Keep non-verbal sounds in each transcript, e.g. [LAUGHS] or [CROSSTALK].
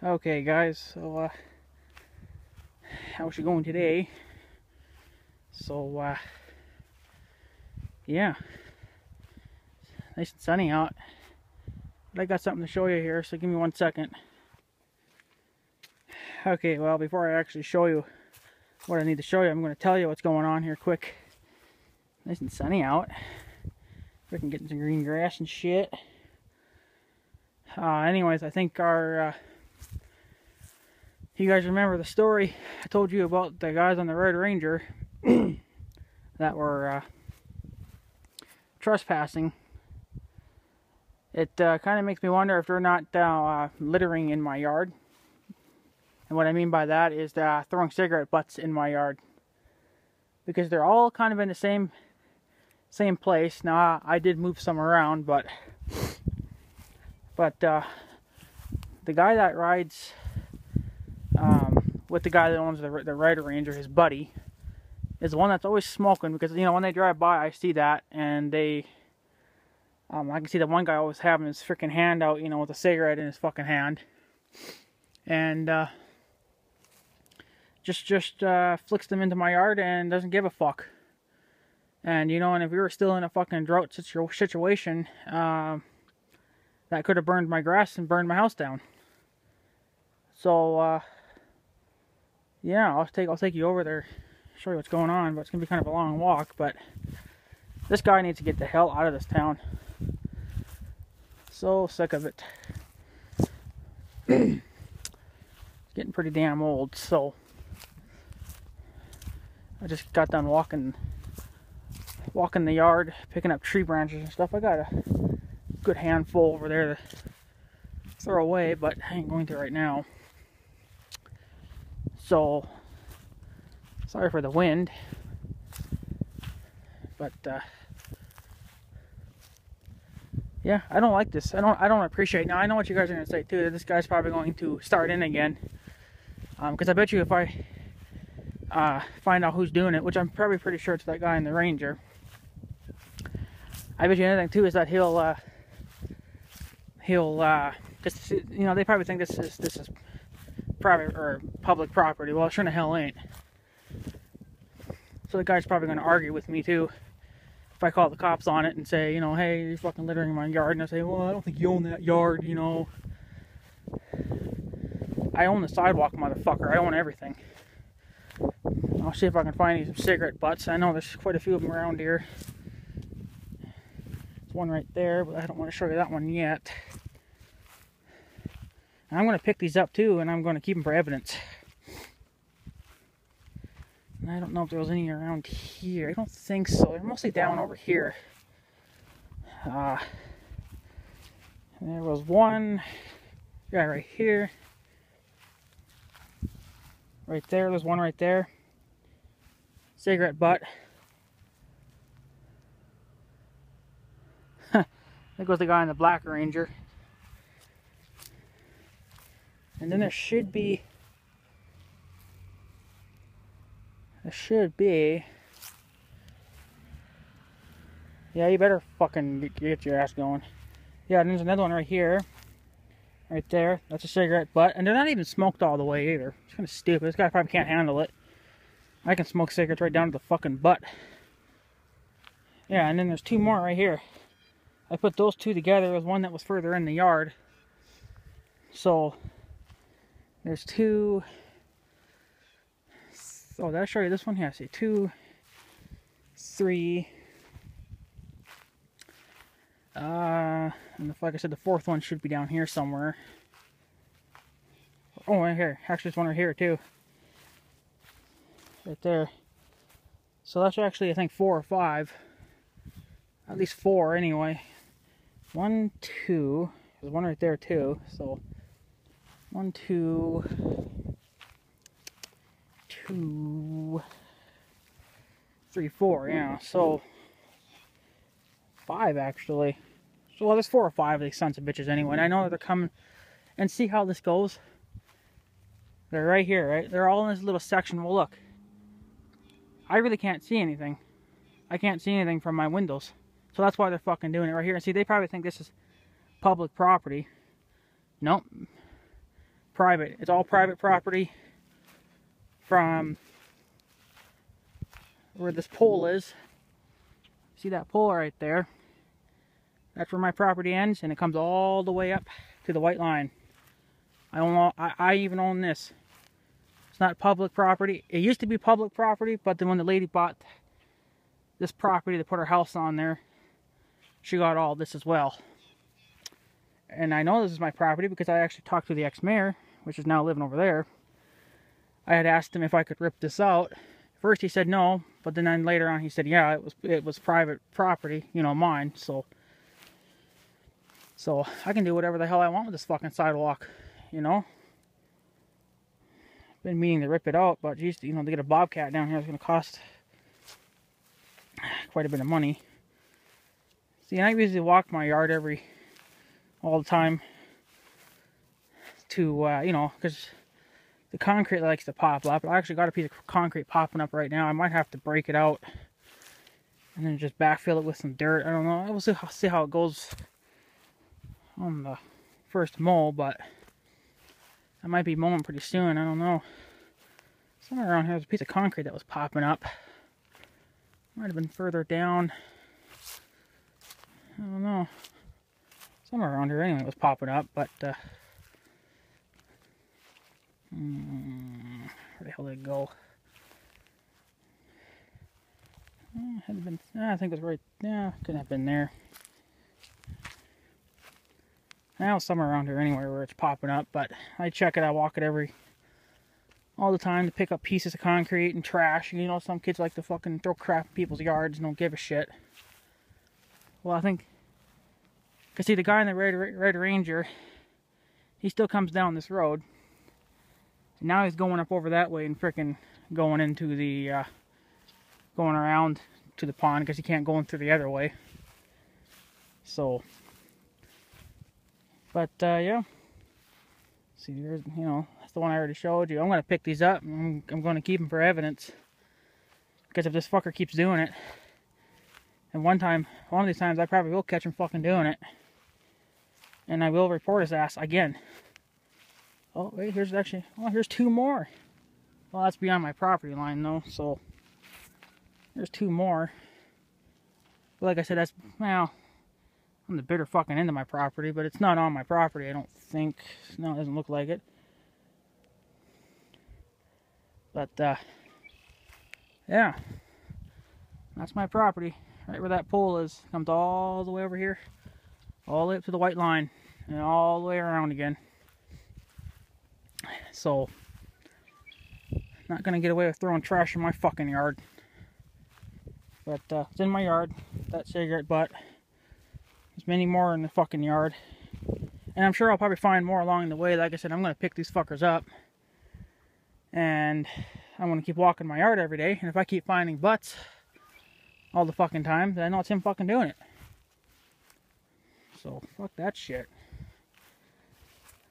Okay, guys, so, uh, how's it going today? So, uh, yeah, nice and sunny out. But I got something to show you here, so give me one second. Okay, well, before I actually show you what I need to show you, I'm going to tell you what's going on here quick. Nice and sunny out. Freaking getting some green grass and shit. Uh, anyways, I think our, uh, you guys remember the story I told you about the guys on the Red Ranger [CLEARS THROAT] that were uh, trespassing. It uh, kind of makes me wonder if they're not uh, littering in my yard. And what I mean by that is uh, throwing cigarette butts in my yard. Because they're all kind of in the same same place. Now I did move some around, but but uh, the guy that rides with the guy that owns the the Rider Ranger, his buddy, is the one that's always smoking because you know when they drive by, I see that and they. Um, I can see that one guy always having his freaking hand out, you know, with a cigarette in his fucking hand, and uh, just just uh, flicks them into my yard and doesn't give a fuck. And you know, and if we were still in a fucking drought situ- situation, uh, that could have burned my grass and burned my house down. So, uh, yeah, I'll take I'll take you over there, show you what's going on. But it's gonna be kind of a long walk. But this guy needs to get the hell out of this town. So sick of it. it's getting pretty damn old. So I just got done walking walking the yard, picking up tree branches and stuff. I got a good handful over there to throw away, but I ain't going to right now. So, sorry for the wind, but uh, yeah, I don't like this. I don't. I don't appreciate. Now I know what you guys are gonna say too. That this guy's probably going to start in again, because um, I bet you if I uh, find out who's doing it, which I'm probably pretty sure it's that guy in the Ranger. I bet you anything too is that he'll uh, he'll uh, just you know they probably think this is this is private or public property. Well, sure the hell ain't. So the guy's probably going to argue with me too if I call the cops on it and say, you know, hey, you're fucking littering my yard, and I say, well, I don't think you own that yard, you know. I own the sidewalk, motherfucker. I own everything. I'll see if I can find some cigarette butts. I know there's quite a few of them around here There's one right there, but I don't want to show you that one yet. And I'm going to pick these up too, and I'm going to keep them for evidence. And I don't know if there was any around here. I don't think so. They're mostly down over here. Uh, there was one guy right here. Right there. There's one right there. Cigarette butt. [LAUGHS] There goes the guy in the Black Ranger. And then there should be... There should be... Yeah, you better fucking get your ass going. Yeah, and there's another one right here. Right there. That's a cigarette butt. And they're not even smoked all the way either. It's kind of stupid. This guy probably can't handle it. I can smoke cigarettes right down to the fucking butt. Yeah, and then there's two more right here. I put those two together. There's one that was further in the yard. So there's two. Oh, did I show you this one? Yeah, see two, three. Uh, and like I said, the fourth one should be down here somewhere. Oh, right here. Actually, there's one right here too. Right there. So that's actually, I think, four or five. At least four, anyway one, two, there's one right there too. So one, two, two, three, four. Yeah. So five actually. So well, there's four or five of these sons of bitches anyway. And I know they're coming. And see how this goes. They're right here, right? They're all in this little section. Well, look. I really can't see anything. I can't see anything from my windows. So that's why they're fucking doing it right here. And see, they probably think this is public property. Nope. Private. It's all private property from where this pole is. See that pole right there? That's where my property ends, and it comes all the way up to the white line. I own. I, I even own this. It's not public property. It used to be public property, but then when the lady bought this property to put her house on there, she got all this as well. And I know this is my property because I actually talked to the ex-mayor, which is now living over there. I had asked him if I could rip this out. First he said no, but then later on he said yeah, it was it was private property, you know, mine. So so I can do whatever the hell I want with this fucking sidewalk, you know. Been meaning to rip it out, but geez, you know, to get a bobcat down here is going to cost quite a bit of money. See, I usually walk my yard every, all the time to, uh, you know, because the concrete likes to pop up. I actually got a piece of concrete popping up right now. I might have to break it out and then just backfill it with some dirt. I don't know. We'll see how, see how it goes on the first mow, but I might be mowing pretty soon. I don't know. Somewhere around here a piece of concrete that was popping up. Might have been further down. I don't know. Somewhere around here anyway it was popping up, but uh, hmm, where the hell did it go? Oh, had been, I think it was right, yeah, couldn't have been there. Now somewhere around here anywhere where it's popping up, but I check it, I walk it every all the time to pick up pieces of concrete and trash. You know, some kids like to fucking throw crap in people's yards and don't give a shit. Well, I think, cause see the guy in the Red, Red Ranger, he still comes down this road. Now he's going up over that way and freaking going into the, uh, going around to the pond because he can't go in through the other way. So, but uh, yeah. See, there's, you know, that's the one I already showed you. I'm going to pick these up. I'm, I'm going to keep them for evidence. Because if this fucker keeps doing it, and one time, one of these times, I probably will catch him fucking doing it. And I will report his ass again. Oh, wait, here's actually, oh, here's two more. Well, that's beyond my property line, though, so there's two more. But like I said, that's, well, on the bitter fucking end of my property, but it's not on my property, I don't think. No, it doesn't look like it. But, uh, yeah. That's my property. Right where that pole is. Comes all the way over here. All the way up to the white line. And all the way around again. So, not gonna get away with throwing trash in my fucking yard. But, uh, it's in my yard. That cigarette butt. There's many more in the fucking yard. And I'm sure I'll probably find more along the way. Like I said, I'm to pick these fuckers up. And I'm to keep walking my yard every day. And if I keep finding butts all the fucking time, then I know it's him fucking doing it. So, fuck that shit.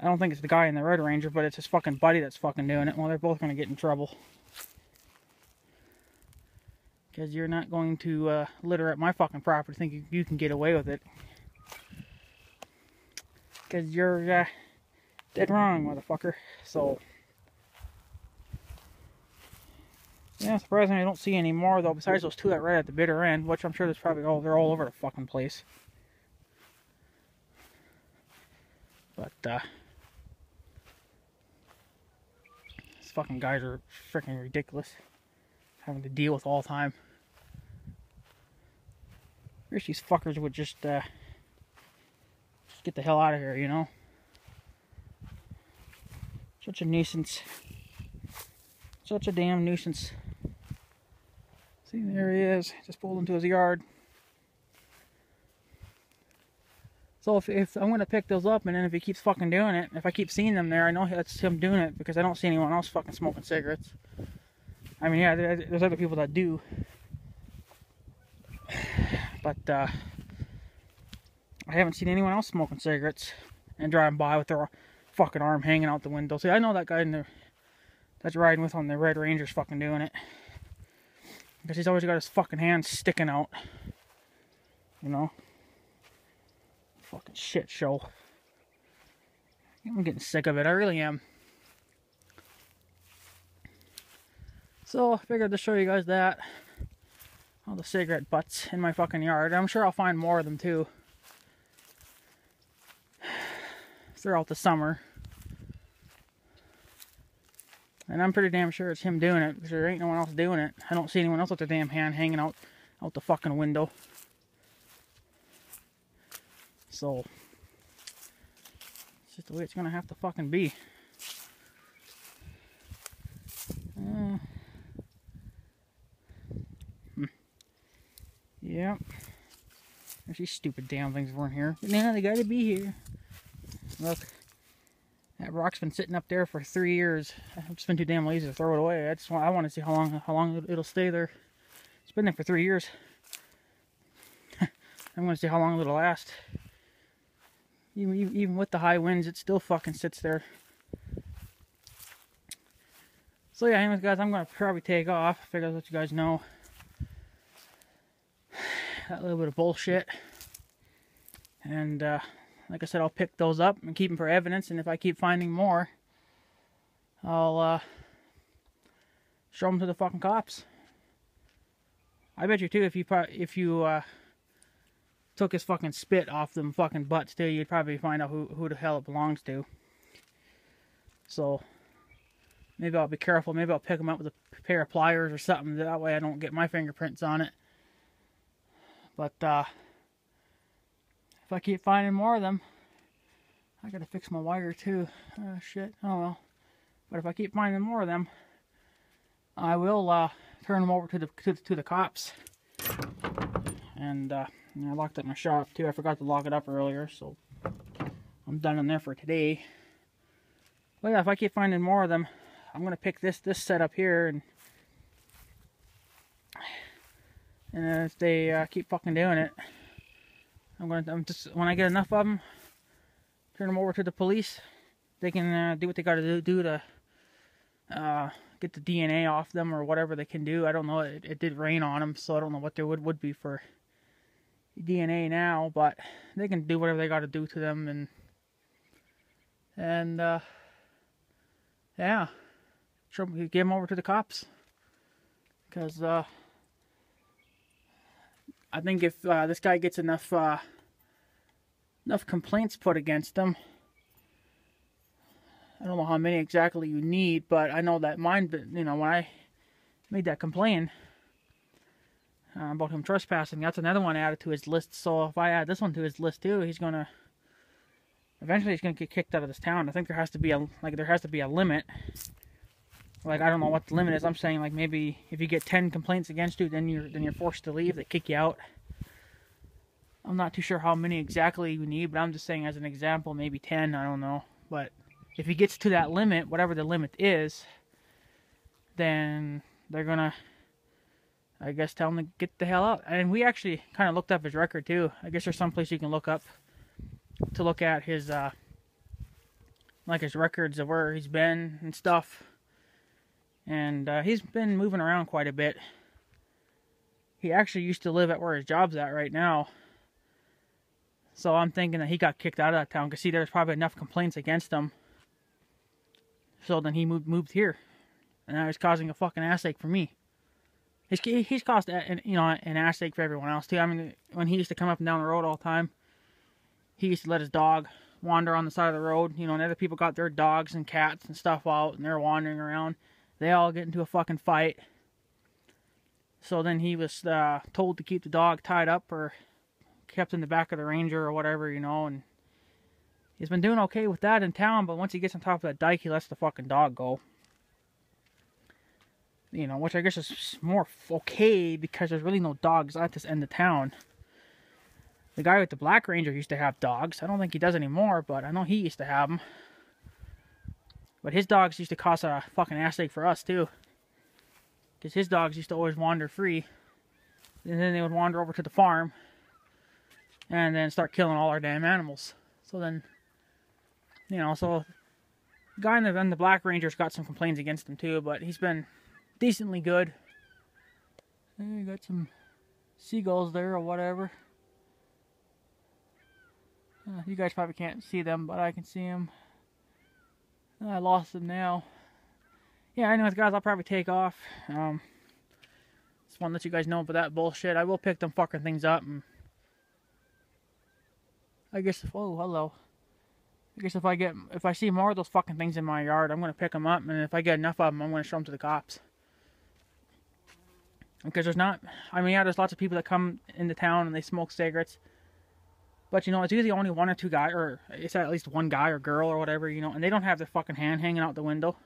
I don't think it's the guy in the Red Ranger, but it's his fucking buddy that's fucking doing it. Well, they're both going to get in trouble. Because you're not going to uh, litter at my fucking property think you, you can get away with it. Because you're uh, dead wrong, motherfucker. So, yeah, surprisingly I don't see any more, though, besides those two that right at the bitter end, which I'm sure there's probably all, they're all over the fucking place. But, uh, these fucking guys are freaking ridiculous. Having to deal with all the time. I Wish these fuckers would just, uh, just get the hell out of here, you know? Such a nuisance. Such a damn nuisance. See, there he is. Just pulled into his yard. So if, if I'm going to pick those up, and then if he keeps fucking doing it, if I keep seeing them there, I know that's him doing it because I don't see anyone else fucking smoking cigarettes. I mean, yeah, there's other people that do. [SIGHS] But uh, I haven't seen anyone else smoking cigarettes and driving by with their fucking arm hanging out the window. See, I know that guy in the that's riding with on the Red Ranger's fucking doing it. Because he's always got his fucking hands sticking out. You know? Fucking shit show. I'm getting sick of it. I really am. So I figured to show you guys that. All the cigarette butts in my fucking yard. I'm sure I'll find more of them too. [SIGHS] Throughout the summer. And I'm pretty damn sure it's him doing it because there ain't no one else doing it. I don't see anyone else with their damn hand hanging out out the fucking window. So it's just the way it's gonna have to fucking be. Uh, hmm. Yeah. These stupid damn things weren't here. But now they gotta be here. Look. That rock's been sitting up there for three years. I've just been too damn lazy to throw it away. I just want, I want to see how long how long it'll stay there. It's been there for three years. I'm going to see how long it'll last. Even, even with the high winds, it still fucking sits there. So yeah, anyways guys, I'm going to probably take off. Figure I'll let you guys know. [SIGHS] That little bit of bullshit. And, uh, like I said, I'll pick those up and keep them for evidence. And if I keep finding more, I'll uh, show them to the fucking cops. I bet you too, if you if you uh, took his fucking spit off them fucking butts too, you'd probably find out who who the hell it belongs to. So maybe I'll be careful. Maybe I'll pick them up with a pair of pliers or something. That way I don't get my fingerprints on it. But uh, if I keep finding more of them, I gotta fix my wire too. Oh shit, oh well. But if I keep finding more of them, I will uh, turn them over to the to, to the cops. And uh, I locked up my shop too. I forgot to lock it up earlier, so I'm done in there for today. But yeah, if I keep finding more of them, I'm gonna pick this this setup here and and if they uh, keep fucking doing it, I'm to, I'm just, when I get enough of them, turn them over to the police. They can uh, do what they got to do, do to uh, get the DNA off them or whatever they can do. I don't know. It, it, did rain on them, so I don't know what there would, would be for DNA now, but they can do whatever they got to do to them and and uh, yeah, give them over to the cops. Because uh, I think if uh, this guy gets enough uh, enough complaints put against him, I don't know how many exactly you need, but I know that mine, you know, when I made that complaint uh, about him trespassing, that's another one added to his list. So if I add this one to his list too, he's gonna eventually he's gonna get kicked out of this town. I think there has to be a like there has to be a limit like I don't know what the limit is. I'm saying like maybe if you get 10 complaints against you, then you're then you're forced to leave. They kick you out. I'm not too sure how many exactly you need, but I'm just saying as an example, maybe 10. I don't know, but if he gets to that limit, whatever the limit is, then they're gonna, I guess, tell him to get the hell out. And we actually kind of looked up his record too. I guess there's some place you can look up to look at his, uh, like his records of where he's been and stuff and uh, he's been moving around quite a bit. He actually used to live at where his job's at right now. So I'm thinking that he got kicked out of that town because see, there's probably enough complaints against him. So then he moved moved here, and now he's causing a fucking ass ache for me. He's he's caused you know an ass ache for everyone else too. I mean, when he used to come up and down the road all the time, he used to let his dog wander on the side of the road. You know, and other people got their dogs and cats and stuff out, and they're wandering around they all get into a fucking fight. So then he was uh, told to keep the dog tied up or kept in the back of the Ranger or whatever, you know, and he's been doing okay with that in town, but once he gets on top of that dike, he lets the fucking dog go. You know, which I guess is more okay because there's really no dogs at this end of town. The guy with the Black Ranger used to have dogs. I don't think he does anymore, but I know he used to have them. But his dogs used to cost a fucking ass ache for us too. Because his dogs used to always wander free. And then they would wander over to the farm. And then start killing all our damn animals. So then, you know, so the guy in the, in the Black Ranger's got some complaints against him too. But he's been decently good. you got some seagulls there or whatever. Uh, you guys probably can't see them, but I can see them. I lost them now. Yeah, anyways, guys, I'll probably take off. Um, just want to let you guys know about that bullshit. I will pick them fucking things up. And I guess, if, oh, hello. I guess if I get, if I see more of those fucking things in my yard, I'm going to pick them up. And if I get enough of them, I'm going to show them to the cops. Because there's not, I mean, yeah, there's lots of people that come into town and they smoke cigarettes. But you know, it's usually only one or two guys, or it's at least one guy or girl or whatever, you know, and they don't have their fucking hand hanging out the window.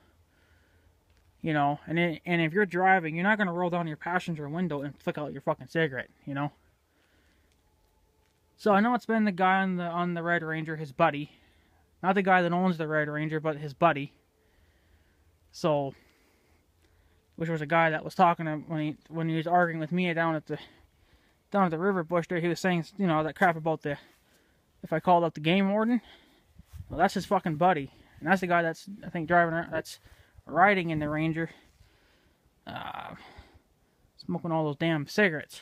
You know, and it, and if you're driving, you're not gonna roll down your passenger window and flick out your fucking cigarette, you know. So I know it's been the guy on the on the Red Ranger, his buddy, not the guy that owns the Red Ranger, but his buddy. So, which was a guy that was talking to when he when he was arguing with me down at the down at the river bush there. He was saying, you know, that crap about the if I called up the game warden, well, that's his fucking buddy, and that's the guy that's I think driving around, that's riding in the Ranger, uh, smoking all those damn cigarettes,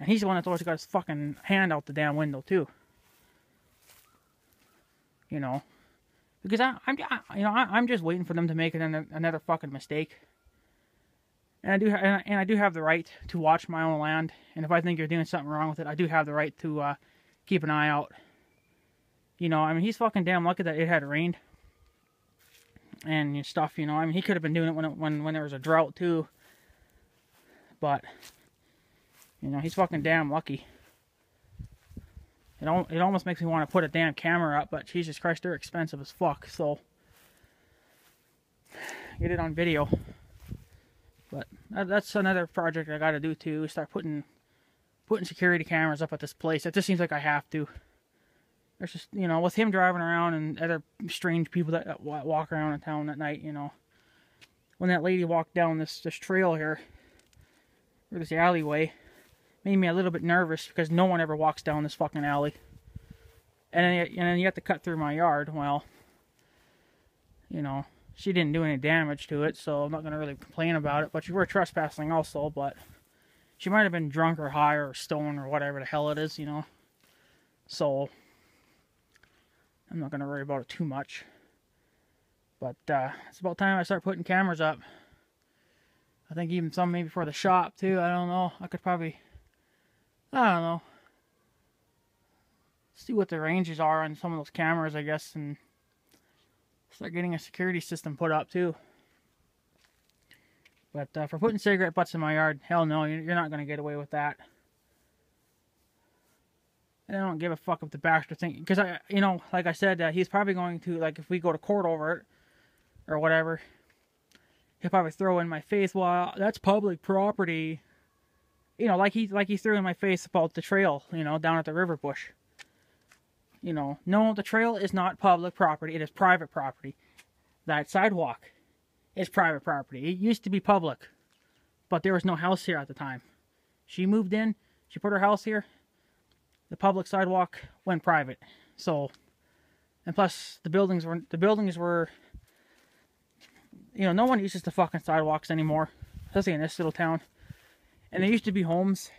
and he's the one that's always got his fucking hand out the damn window too. You know, because I, I'm, you know, I, am just waiting for them to make another, another fucking mistake. And I do, and I, and I do have the right to watch my own land. And if I think you're doing something wrong with it, I do have the right to uh, keep an eye out. You know, I mean, he's fucking damn lucky that it had rained and stuff. You know, I mean, he could have been doing it when it, when when there was a drought too. But you know, he's fucking damn lucky. It al it almost makes me want to put a damn camera up, but Jesus Christ, they're expensive as fuck. So get it on video. But that's another project I got to do too. Start putting putting security cameras up at this place. It just seems like I have to. There's just, you know, with him driving around and other strange people that walk around in town at night, you know. When that lady walked down this, this trail here, or this alleyway, made me a little bit nervous because no one ever walks down this fucking alley. And then, and then you have to cut through my yard. Well, you know, she didn't do any damage to it, so I'm not going to really complain about it. But you were trespassing also, but she might have been drunk or high or stoned or whatever the hell it is, you know. So I'm not gonna worry about it too much. But uh, it's about time I start putting cameras up. I think even some maybe for the shop too. I don't know. I could probably, I don't know, see what the ranges are on some of those cameras, I guess, and start getting a security system put up too. But uh, for putting cigarette butts in my yard, hell no, you're not going to get away with that. And I don't give a fuck if the Baxter thing, because I, you know, like I said, uh, he's probably going to, like, if we go to court over it, or whatever, he'll probably throw in my face, well, that's public property. You know, like he, like he threw in my face about the trail, you know, down at the river bush. You know, no, the trail is not public property, it is private property. That sidewalk is private property. It used to be public, but there was no house here at the time. She moved in, she put her house here. The public sidewalk went private. So, and plus the buildings were the buildings were. You know, no one uses the fucking sidewalks anymore, especially in this little town. And there used to be homes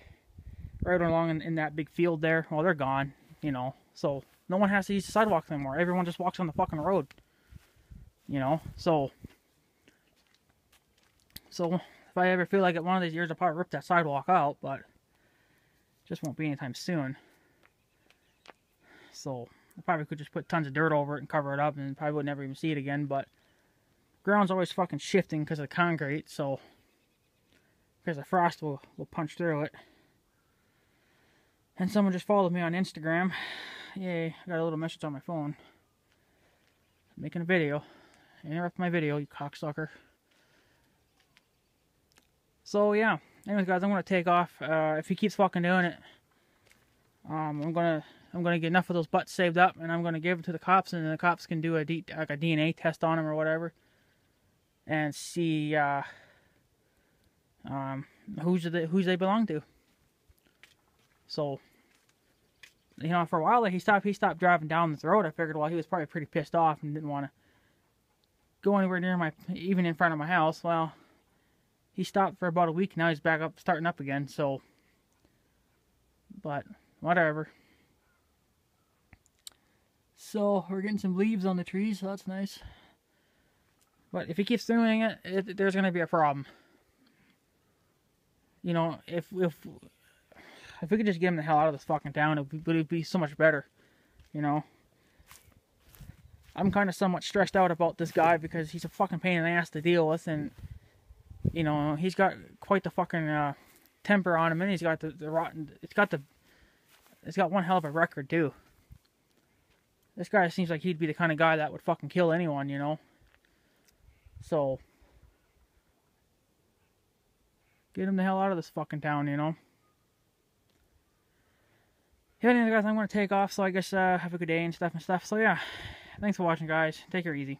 right along in, in that big field there. Well, they're gone. You know, so no one has to use the sidewalks anymore. Everyone just walks on the fucking road. You know, so so if I ever feel like it one of these years, I'll probably rip that sidewalk out, but just won't be anytime soon. So I probably could just put tons of dirt over it and cover it up and probably would never even see it again, but ground's always fucking shifting because of the concrete, so because the frost will, will punch through it. And someone just followed me on Instagram. Yay, I got a little message on my phone. making a video. Interrupt my video, you cocksucker. So yeah. Anyways, guys, I'm gonna take off. Uh, if he keeps fucking doing it, um, I'm gonna I'm gonna get enough of those butts saved up, and I'm gonna give them to the cops, and the cops can do a D, like a DNA test on him or whatever, and see uh, um, who's the who's they belong to. So, you know, for a while he stopped he stopped driving down the road. I figured, well, he was probably pretty pissed off and didn't want to go anywhere near my even in front of my house. Well, he stopped for about a week. Now he's back up, starting up again. So, but whatever. So we're getting some leaves on the trees, so that's nice. But if he keeps doing it, it there's going to be a problem. You know, if if if we could just get him the hell out of this fucking town, it would, be so much better. You know. I'm kind of somewhat stressed out about this guy because he's a fucking pain in the ass to deal with, and you know he's got quite the fucking uh, temper on him, and he's got the, the rotten. It's got the. It's got one hell of a record too. This guy seems like he'd be the kind of guy that would fucking kill anyone, you know. So get him the hell out of this fucking town, you know. Yeah, anyway, guys, I'm gonna take off. So I guess uh, have a good day and stuff and stuff. So yeah. Thanks for watching, guys. Take care easy.